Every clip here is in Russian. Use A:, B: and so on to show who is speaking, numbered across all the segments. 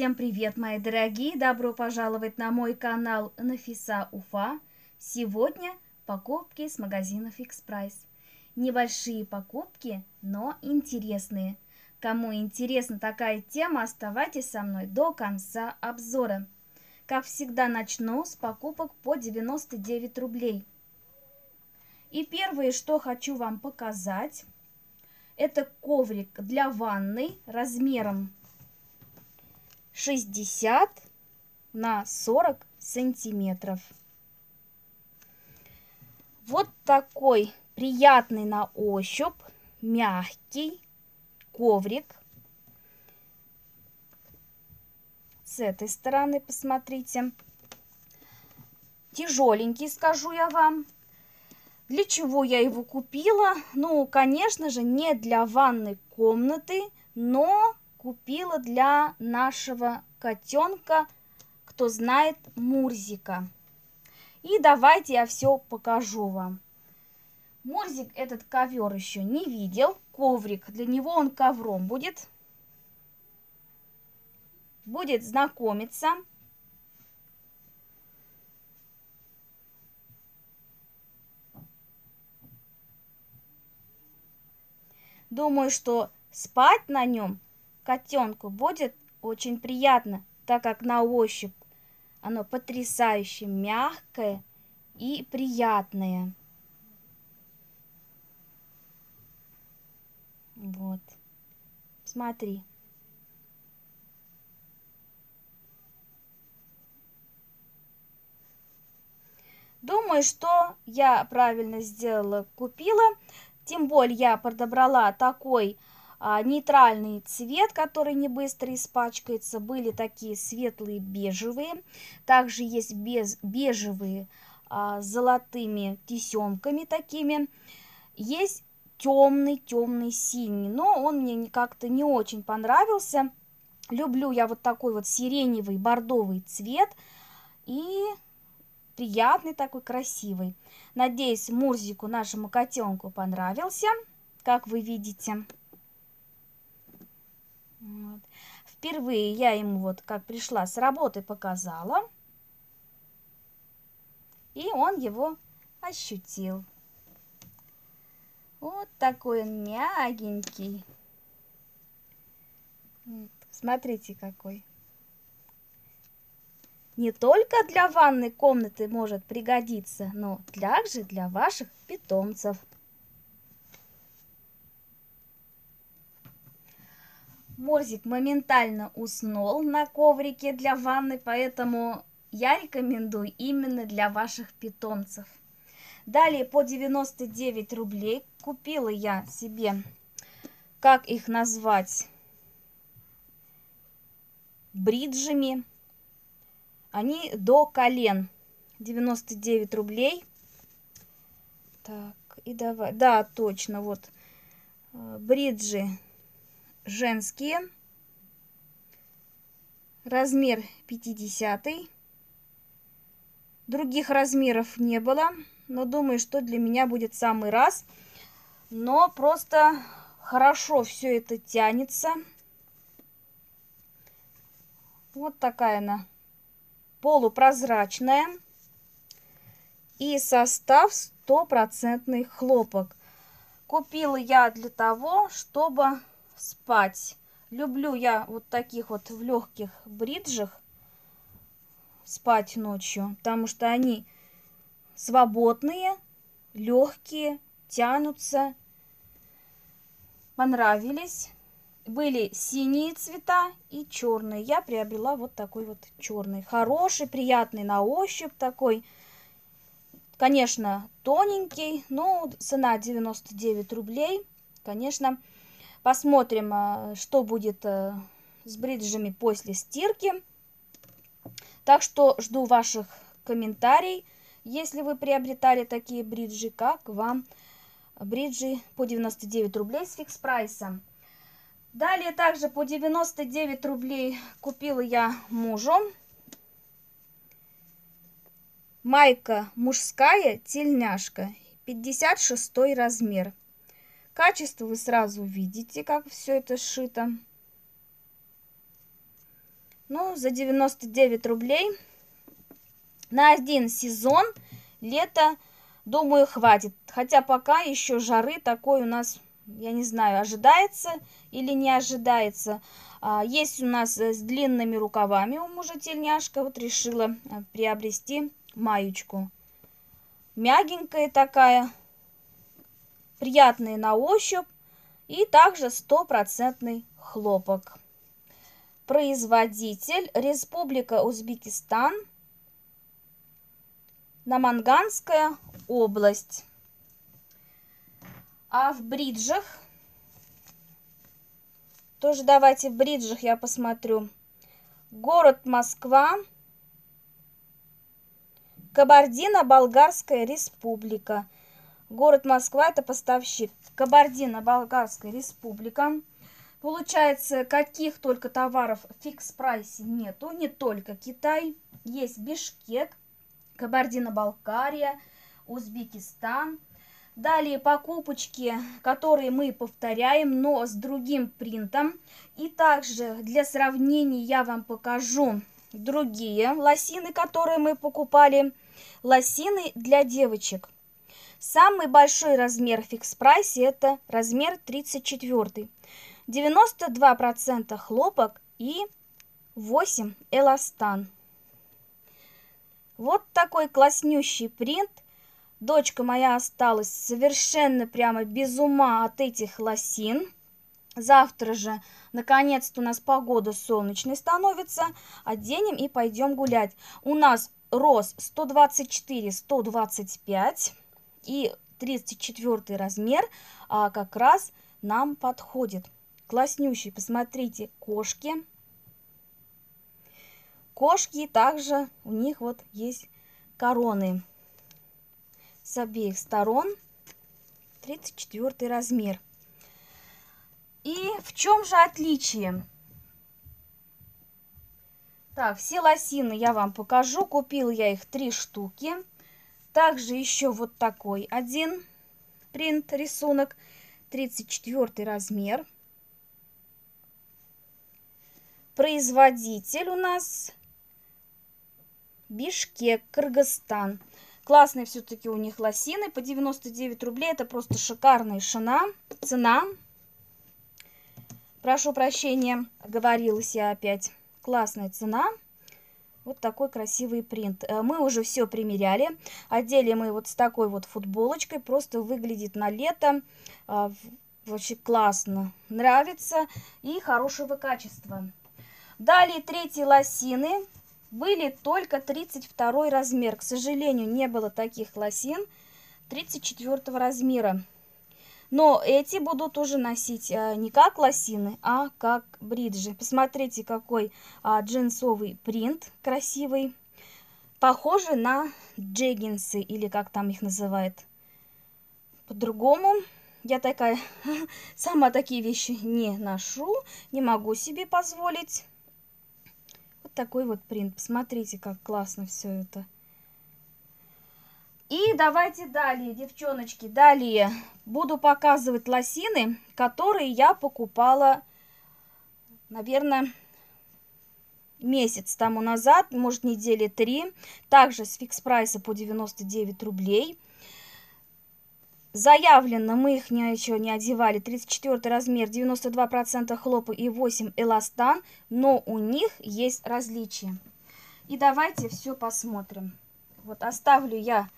A: Всем привет, мои дорогие! Добро пожаловать на мой канал Нафиса Уфа. Сегодня покупки с магазина Fix Price. Небольшие покупки, но интересные. Кому интересна такая тема, оставайтесь со мной до конца обзора. Как всегда, начну с покупок по 99 рублей. И первое, что хочу вам показать, это коврик для ванной размером 60 на 40 сантиметров. Вот такой приятный на ощупь, мягкий коврик. С этой стороны посмотрите. Тяжеленький, скажу я вам. Для чего я его купила? Ну, конечно же, не для ванной комнаты, но купила для нашего котенка, кто знает Мурзика. И давайте я все покажу вам. Мурзик этот ковер еще не видел. Коврик, для него он ковром будет. Будет знакомиться. Думаю, что спать на нем котенку будет очень приятно, так как на ощупь оно потрясающе мягкое и приятное. Вот. Смотри. Думаю, что я правильно сделала, купила. Тем более я подобрала такой нейтральный цвет, который не быстро испачкается. Были такие светлые бежевые. Также есть без, бежевые а, с золотыми тесемками такими. Есть темный, темный синий, но он мне как-то не очень понравился. Люблю я вот такой вот сиреневый бордовый цвет и приятный такой, красивый. Надеюсь, Мурзику, нашему котенку, понравился, как вы видите. Вот. Впервые я ему вот как пришла с работы показала. И он его ощутил. Вот такой он мягенький. Смотрите какой. Не только для ванной комнаты может пригодиться, но также для ваших питомцев. Морзик моментально уснул на коврике для ванны, поэтому я рекомендую именно для ваших питомцев. Далее по 99 рублей купила я себе, как их назвать, бриджами. Они до колен. 99 рублей. Так, и давай. Да, точно, вот. Э, бриджи женские. Размер 50. Других размеров не было, но думаю, что для меня будет самый раз. Но просто хорошо все это тянется. Вот такая она полупрозрачная. И состав стопроцентный хлопок. Купила я для того, чтобы спать. Люблю я вот таких вот в легких бриджах спать ночью, потому что они свободные, легкие, тянутся. Понравились. Были синие цвета и черные. Я приобрела вот такой вот черный. Хороший, приятный на ощупь такой. Конечно, тоненький, но цена 99 рублей. Конечно, Посмотрим, а, что будет э, с бриджами после стирки. Так что жду ваших комментариев, если вы приобретали такие бриджи, как вам бриджи по 99 рублей с фикс прайсом. Далее также по 99 рублей купила я мужу. Майка мужская, тельняшка, 56 размер. Качество вы сразу видите, как все это сшито. Ну, за 99 рублей на один сезон лето, думаю, хватит. Хотя пока еще жары такой у нас, я не знаю, ожидается или не ожидается. А, есть у нас э, с длинными рукавами у мужа тельняшка. Вот решила э, приобрести маечку. Мягенькая такая, приятная на ощупь и также стопроцентный хлопок. Производитель Республика Узбекистан, Наманганская область. А в бриджах тоже давайте в бриджах я посмотрю. Город Москва. Кабардино-Болгарская республика. Город Москва это поставщик. Кабардино-Болгарская республика. Получается, каких только товаров в фикс-прайсе нету. Не только Китай. Есть Бишкек, Кабардино-Балкария, Узбекистан – Далее покупочки, которые мы повторяем, но с другим принтом. И также для сравнения я вам покажу другие лосины, которые мы покупали. Лосины для девочек. Самый большой размер в фикс-прайсе это размер 34. 92% хлопок и 8 эластан. Вот такой класснющий принт – Дочка моя осталась совершенно прямо без ума от этих лосин. Завтра же, наконец-то, у нас погода солнечной становится. Оденем и пойдем гулять. У нас рост 124-125 и 34 размер а, как раз нам подходит. Класснющий, посмотрите, кошки. Кошки также, у них вот есть короны с обеих сторон 34 размер. И в чем же отличие? Так, все лосины я вам покажу. Купила я их три штуки. Также еще вот такой один принт, рисунок. 34 размер. Производитель у нас Бишкек, Кыргызстан. Классные все-таки у них лосины по 99 рублей. Это просто шикарная шина. Цена. Прошу прощения, оговорилась я опять. Классная цена. Вот такой красивый принт. Э, мы уже все примеряли. Одели мы вот с такой вот футболочкой. Просто выглядит на лето. А, вообще классно. Нравится. И хорошего качества. Далее третьи лосины были только 32 размер. К сожалению, не было таких лосин 34 размера. Но эти будут уже носить а, не как лосины, а как бриджи. Посмотрите, какой а, джинсовый принт красивый. Похожий на джеггинсы, или как там их называют. По-другому я такая, сама такие вещи не ношу, не могу себе позволить. Вот такой вот принт. Посмотрите, как классно все это. И давайте далее, девчоночки, далее буду показывать лосины, которые я покупала, наверное, месяц тому назад, может недели три. Также с фикс прайса по 99 рублей. Заявлено, мы их не, еще не одевали, 34 размер, 92% хлопа и 8 эластан, но у них есть различия. И давайте все посмотрим. Вот оставлю я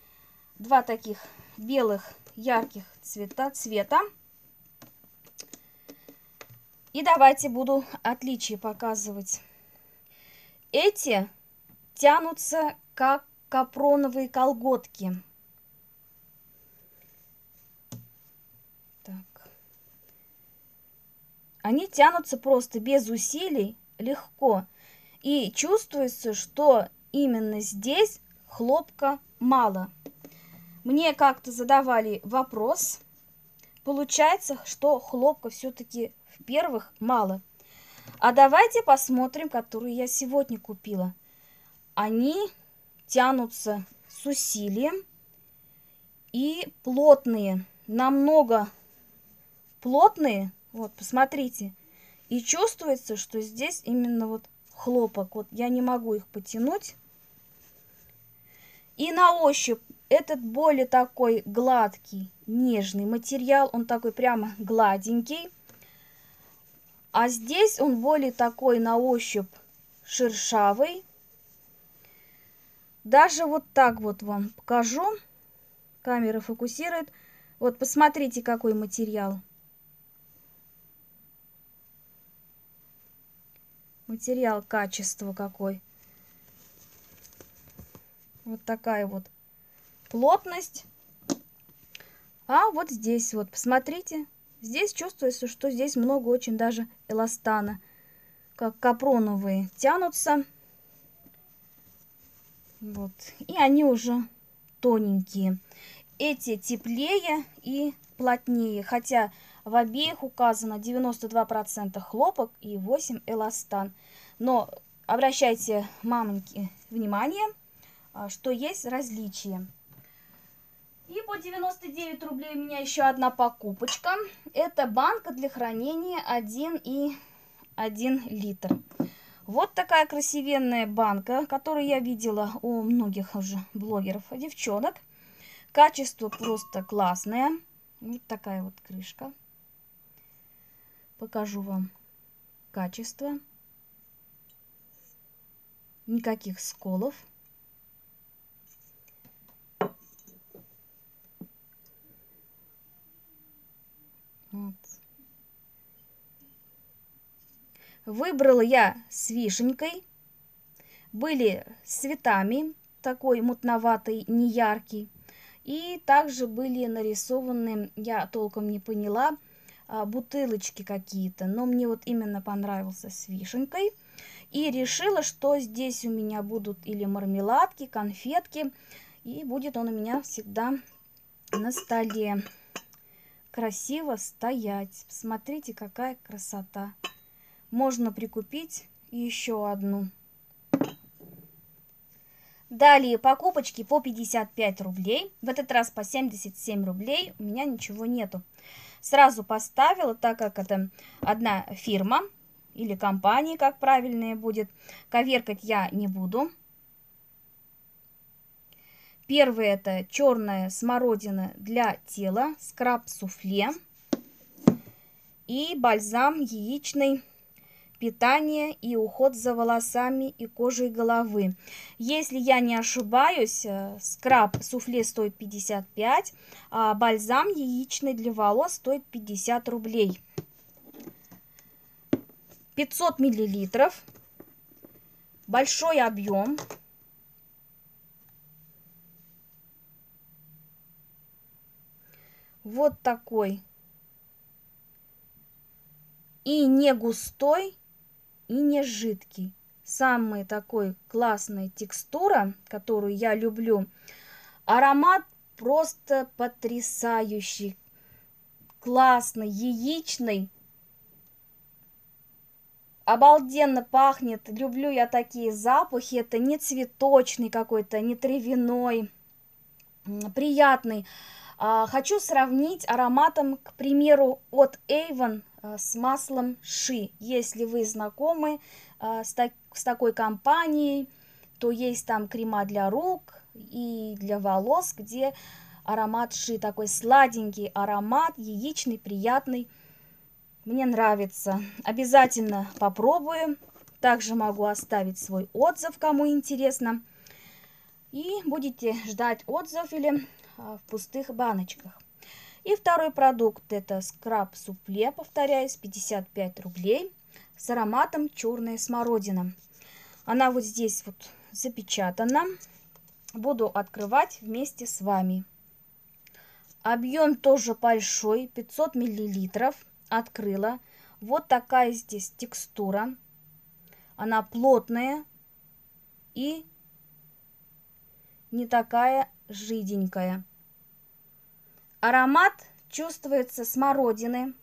A: два таких белых ярких цвета. цвета. И давайте буду отличия показывать. Эти тянутся как капроновые колготки. Они тянутся просто без усилий, легко. И чувствуется, что именно здесь хлопка мало. Мне как-то задавали вопрос. Получается, что хлопка все-таки в первых мало. А давайте посмотрим, которые я сегодня купила. Они тянутся с усилием и плотные, намного плотные, вот, посмотрите. И чувствуется, что здесь именно вот хлопок. Вот я не могу их потянуть. И на ощупь этот более такой гладкий, нежный материал. Он такой прямо гладенький. А здесь он более такой на ощупь шершавый. Даже вот так вот вам покажу. Камера фокусирует. Вот посмотрите, какой материал. Материал, качество какой. Вот такая вот плотность. А вот здесь вот, посмотрите, здесь чувствуется, что здесь много очень даже эластана. Как капроновые тянутся. Вот. И они уже тоненькие. Эти теплее и плотнее. Хотя в обеих указано 92% хлопок и 8 эластан. Но обращайте, мамоньки, внимание, а, что есть различия. И по 99 рублей у меня еще одна покупочка. Это банка для хранения 1 и 1 литр. Вот такая красивенная банка, которую я видела у многих уже блогеров девчонок. Качество просто классное. Вот такая вот крышка. Покажу вам качество. Никаких сколов. Выбрала я с вишенькой. Были с цветами, такой мутноватый, неяркий. И также были нарисованы, я толком не поняла, а, бутылочки какие-то. Но мне вот именно понравился с вишенкой. И решила, что здесь у меня будут или мармеладки, конфетки. И будет он у меня всегда на столе красиво стоять. Смотрите, какая красота. Можно прикупить еще одну. Далее покупочки по 55 рублей. В этот раз по 77 рублей. У меня ничего нету. Сразу поставила, так как это одна фирма или компания, как правильнее будет. Коверкать я не буду. Первый это черная смородина для тела, скраб-суфле и бальзам яичный питание и уход за волосами и кожей головы. Если я не ошибаюсь, э, скраб суфле стоит 55, а бальзам яичный для волос стоит 50 рублей. 500 миллилитров, большой объем. Вот такой. И не густой, и не жидкий. Самая такой классная текстура, которую я люблю. Аромат просто потрясающий. Классный, яичный. Обалденно пахнет. Люблю я такие запахи. Это не цветочный какой-то, не травяной. Приятный. А, хочу сравнить ароматом, к примеру, от Avon с маслом Ши. Если вы знакомы а, с, так, с такой компанией, то есть там крема для рук и для волос, где аромат Ши, такой сладенький аромат, яичный, приятный. Мне нравится. Обязательно попробую. Также могу оставить свой отзыв, кому интересно. И будете ждать отзыв или а, в пустых баночках. И второй продукт это скраб супле, повторяюсь, 55 рублей с ароматом черная смородина. Она вот здесь вот запечатана. Буду открывать вместе с вами. Объем тоже большой, 500 миллилитров. Открыла. Вот такая здесь текстура. Она плотная и не такая жиденькая. Аромат чувствуется смородины,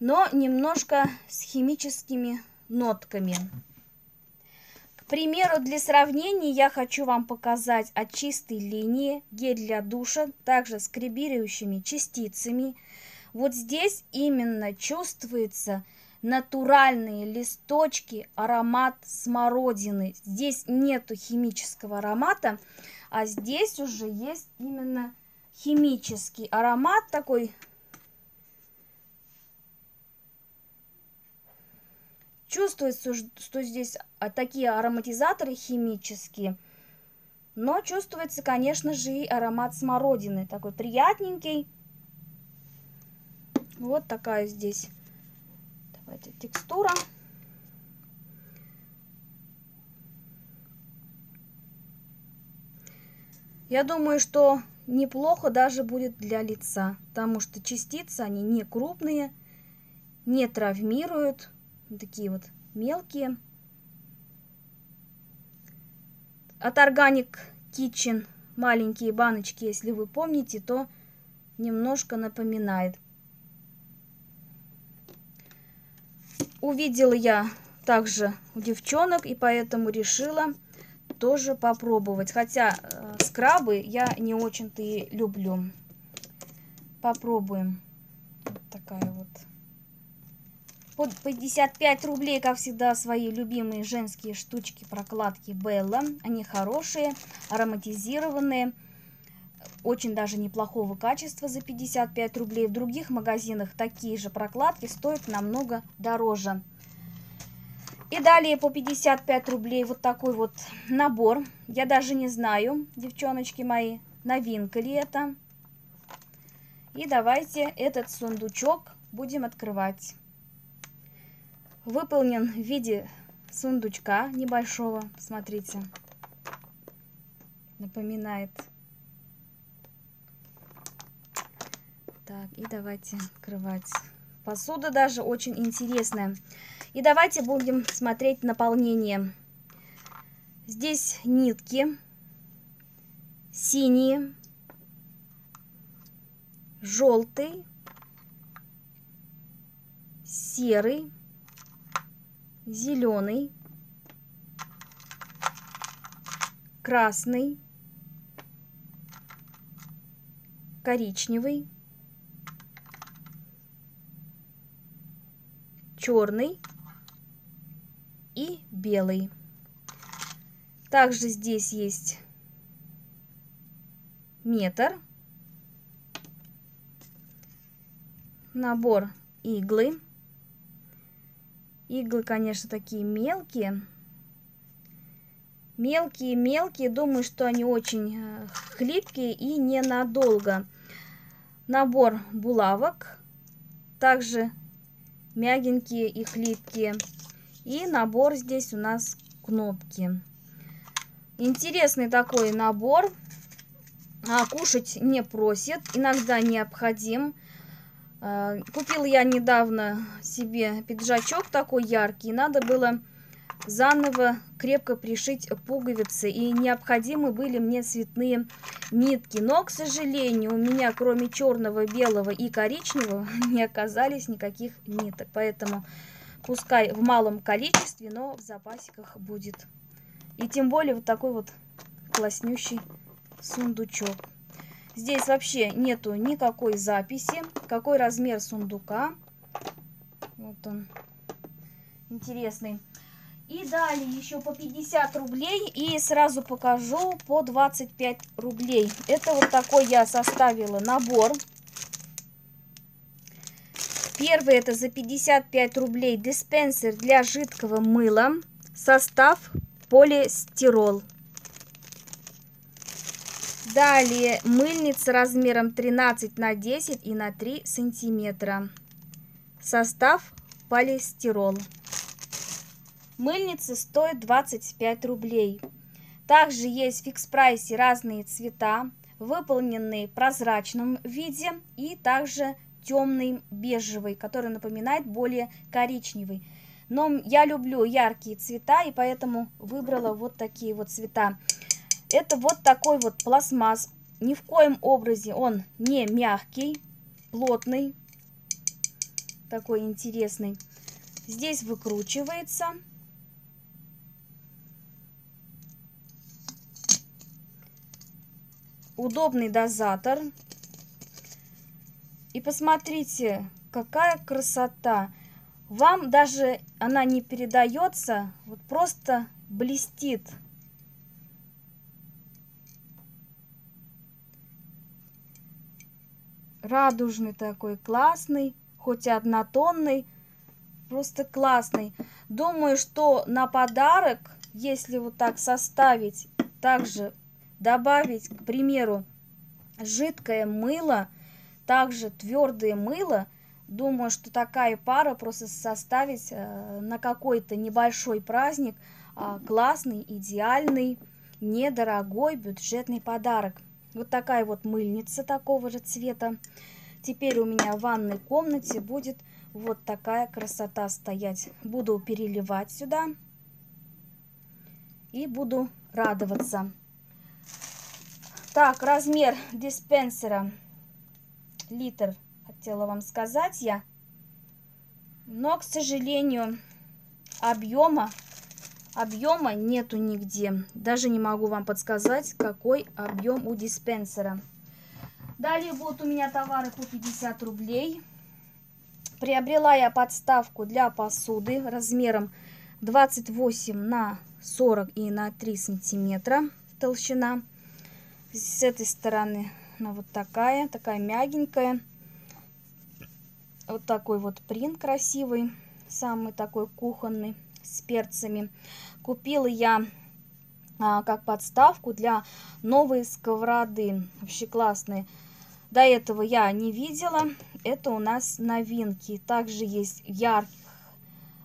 A: но немножко с химическими нотками. К примеру, для сравнения я хочу вам показать от чистой линии гель для душа, также с кребирующими частицами. Вот здесь именно чувствуется натуральные листочки, аромат смородины. Здесь нету химического аромата, а здесь уже есть именно химический аромат такой. Чувствуется, что здесь а, такие ароматизаторы химические, но чувствуется, конечно же, и аромат смородины, такой приятненький. Вот такая здесь давайте, текстура. Я думаю, что неплохо даже будет для лица, потому что частицы, они не крупные, не травмируют, такие вот мелкие. От Organic Kitchen маленькие баночки, если вы помните, то немножко напоминает. Увидела я также у девчонок, и поэтому решила тоже попробовать. Хотя э, скрабы я не очень-то и люблю. Попробуем. Вот такая вот. Под 55 рублей, как всегда, свои любимые женские штучки, прокладки Белла. Они хорошие, ароматизированные. Очень даже неплохого качества за 55 рублей. В других магазинах такие же прокладки стоят намного дороже. И далее по 55 рублей вот такой вот набор. Я даже не знаю, девчоночки мои, новинка ли это. И давайте этот сундучок будем открывать. Выполнен в виде сундучка небольшого. Смотрите. Напоминает. Так, и давайте открывать. Посуда даже очень интересная. И давайте будем смотреть наполнение. Здесь нитки. Синие, желтый, серый, зеленый, красный, коричневый, черный и белый. Также здесь есть метр, набор иглы. Иглы, конечно, такие мелкие. Мелкие-мелкие. Думаю, что они очень э, хлипкие и ненадолго. Набор булавок. Также мягенькие и хлипкие. И набор здесь у нас кнопки. Интересный такой набор. А, кушать не просит, иногда необходим. А, купил я недавно себе пиджачок такой яркий. Надо было заново крепко пришить пуговицы. И необходимы были мне цветные нитки. Но, к сожалению, у меня кроме черного, белого и коричневого не оказались никаких ниток. Поэтому Пускай в малом количестве, но в запасиках будет. И тем более вот такой вот класснющий сундучок. Здесь вообще нету никакой записи, какой размер сундука. Вот он, интересный. И далее еще по 50 рублей и сразу покажу по 25 рублей. Это вот такой я составила набор. Первый это за 55 рублей диспенсер для жидкого мыла. Состав полистирол. Далее мыльница размером 13 на 10 и на 3 сантиметра. Состав полистирол. Мыльница стоит 25 рублей. Также есть в фикс прайсе разные цвета, выполненные в прозрачном виде и также темный бежевый, который напоминает более коричневый. Но я люблю яркие цвета, и поэтому выбрала вот такие вот цвета. Это вот такой вот пластмасс. Ни в коем образе он не мягкий, плотный, такой интересный. Здесь выкручивается. Удобный дозатор. И посмотрите, какая красота. Вам даже она не передается, вот просто блестит. Радужный такой, классный, хоть и однотонный, просто классный. Думаю, что на подарок, если вот так составить, также добавить, к примеру, жидкое мыло, также твердое мыло, думаю, что такая пара просто составить э, на какой-то небольшой праздник э, классный, идеальный, недорогой бюджетный подарок. Вот такая вот мыльница такого же цвета. Теперь у меня в ванной комнате будет вот такая красота стоять. Буду переливать сюда и буду радоваться. Так, размер диспенсера литр хотела вам сказать я. Но, к сожалению, объема объема нету нигде. Даже не могу вам подсказать, какой объем у диспенсера. Далее будут у меня товары по 50 рублей. Приобрела я подставку для посуды размером 28 на 40 и на 3 сантиметра толщина. С этой стороны она вот такая, такая мягенькая. Вот такой вот принт красивый, самый такой кухонный, с перцами. Купила я а, как подставку для новой сковороды. Вообще классные. До этого я не видела. Это у нас новинки. Также есть ярких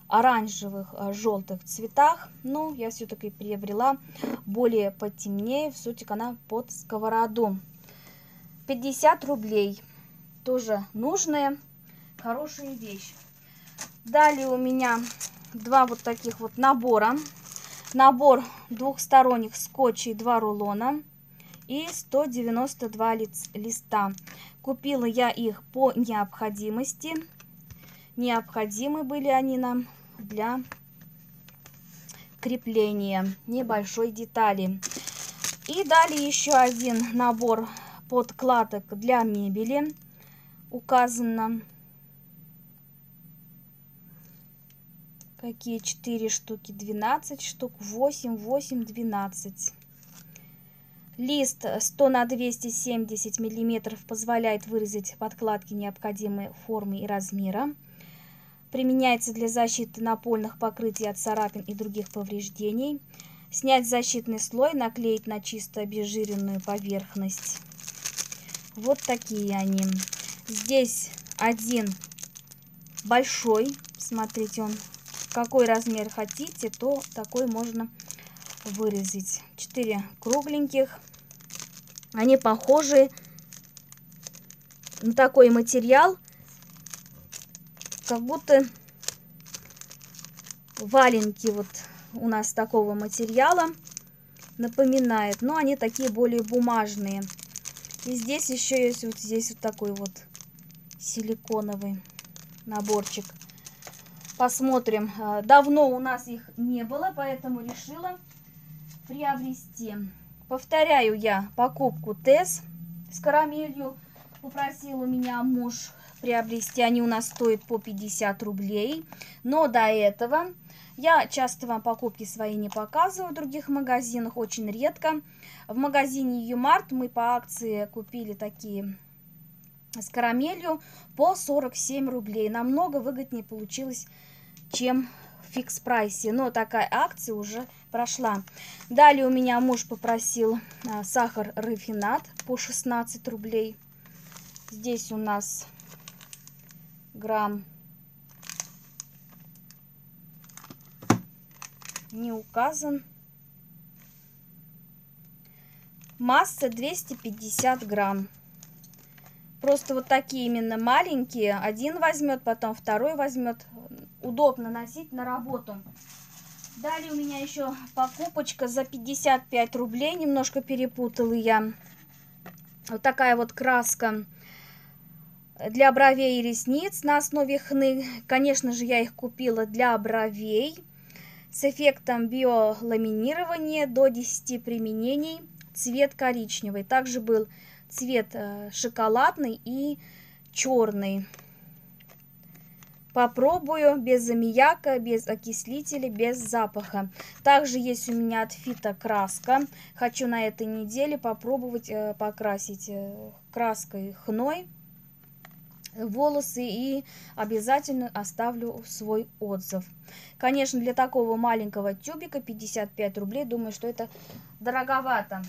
A: оранжевых, а, желтых цветах. Но я все-таки приобрела более потемнее. В сути, она под сковороду. 50 рублей. Тоже нужная, хорошая вещь. Далее у меня два вот таких вот набора. Набор двухсторонних скотчей, два рулона и 192 листа. Купила я их по необходимости. Необходимы были они нам для крепления небольшой детали. И далее еще один набор подкладок для мебели. Указано какие 4 штуки 12 штук 8 8 12 Лист 100 на 270 миллиметров позволяет вырезать подкладки необходимой формы и размера. Применяется для защиты напольных покрытий от царапин и других повреждений. Снять защитный слой, наклеить на чисто обезжиренную поверхность. Вот такие они. Здесь один большой. Смотрите, он какой размер хотите, то такой можно вырезать. 4 кругленьких. Они похожи на такой материал, как будто валенки вот у нас такого материала напоминает. Но они такие более бумажные. И здесь еще есть вот здесь вот такой вот силиконовый наборчик. Посмотрим. А, давно у нас их не было, поэтому решила приобрести. Повторяю я покупку ТЭС с карамелью. Попросил у меня муж приобрести. Они у нас стоят по 50 рублей. Но до этого я часто вам покупки свои не показываю в других магазинах, очень редко. В магазине Юмарт мы по акции купили такие с карамелью по 47 рублей. Намного выгоднее получилось, чем фикс прайсе. Но такая акция уже прошла. Далее у меня муж попросил а, сахар рафинат по 16 рублей. Здесь у нас грамм не указан. Масса 250 грамм. Просто вот такие именно маленькие. Один возьмет, потом второй возьмет удобно носить на работу. Далее у меня еще покупочка за 55 рублей. Немножко перепутала я. Вот такая вот краска для бровей и ресниц на основе хны. Конечно же, я их купила для бровей с эффектом биоламинирования до 10 применений. Цвет коричневый. Также был цвет э, шоколадный и черный. Попробую без аммиака, без окислителя, без запаха. Также есть у меня от Фита краска. Хочу на этой неделе попробовать э, покрасить э, краской хной волосы и обязательно оставлю свой отзыв. Конечно, для такого маленького тюбика 55 рублей, думаю, что это дороговато.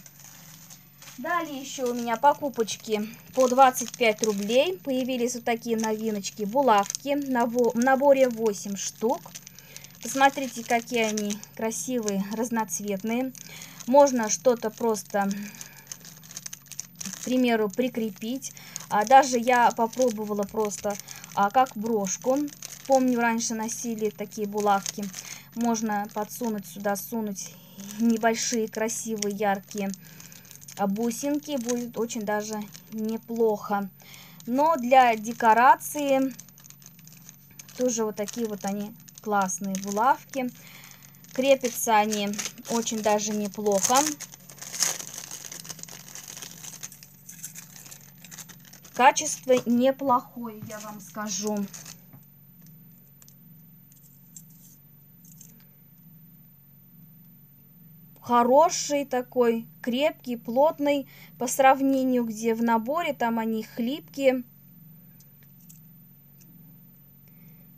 A: Далее еще у меня покупочки по 25 рублей. Появились вот такие новиночки, булавки. В наборе 8 штук. Посмотрите, какие они красивые, разноцветные. Можно что-то просто, примеру, прикрепить. А даже я попробовала просто а, как брошку. Помню, раньше носили такие булавки. Можно подсунуть сюда, сунуть небольшие, красивые, яркие а бусинки будет очень даже неплохо. Но для декорации тоже вот такие вот они классные булавки. Крепятся они очень даже неплохо. Качество неплохое, я вам скажу. хороший такой, крепкий, плотный, по сравнению, где в наборе, там они хлипкие.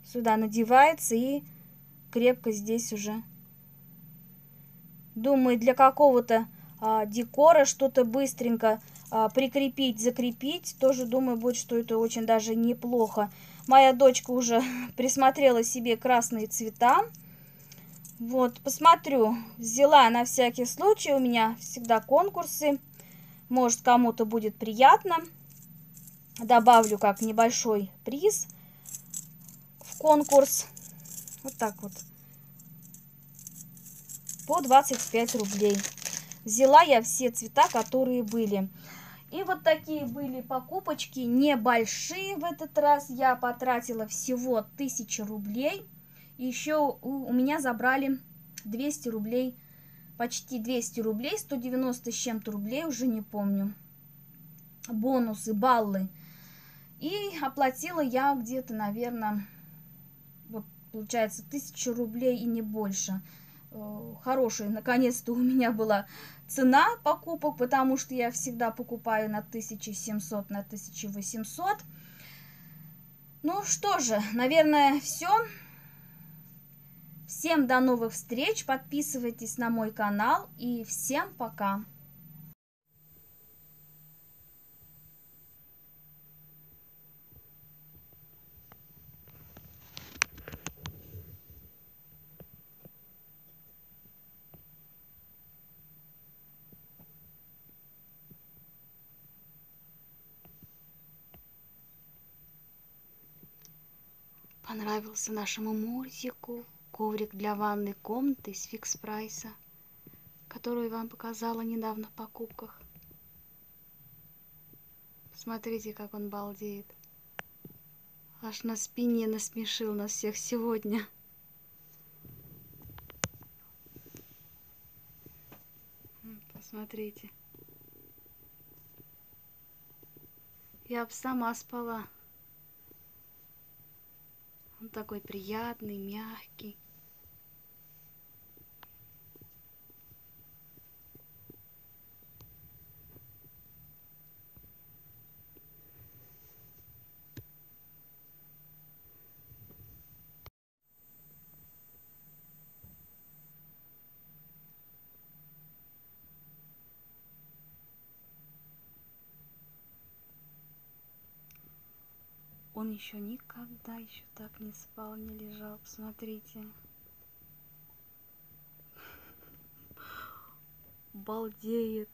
A: Сюда надевается и крепко здесь уже. Думаю, для какого-то а, декора что-то быстренько прикрепить, закрепить, тоже думаю, будет, что это очень даже неплохо. Моя дочка уже присмотрела себе красные цвета. Вот, посмотрю. Взяла на всякий случай. У меня всегда конкурсы. Может, кому-то будет приятно. Добавлю как небольшой приз в конкурс. Вот так вот. По 25 рублей. Взяла я все цвета, которые были. И вот такие были покупочки, небольшие в этот раз. Я потратила всего 1000 рублей еще у, у меня забрали 200 рублей, почти 200 рублей, 190 с чем-то рублей, уже не помню. Бонусы, баллы. И оплатила я где-то, наверное, вот получается, 1000 рублей и не больше. Э, хорошая, наконец-то у меня была цена покупок, потому что я всегда покупаю на 1700, на 1800. Ну что же, наверное, все. Всем до новых встреч, подписывайтесь на мой канал и всем пока! Понравился нашему Мурзику коврик для ванной комнаты с фикс прайса, которую вам показала недавно в покупках. Смотрите, как он балдеет. Аж на спине насмешил нас всех сегодня. Посмотрите. Я бы сама спала. Такой приятный, мягкий. Он еще никогда еще так не спал, не лежал. Посмотрите. Балдеет.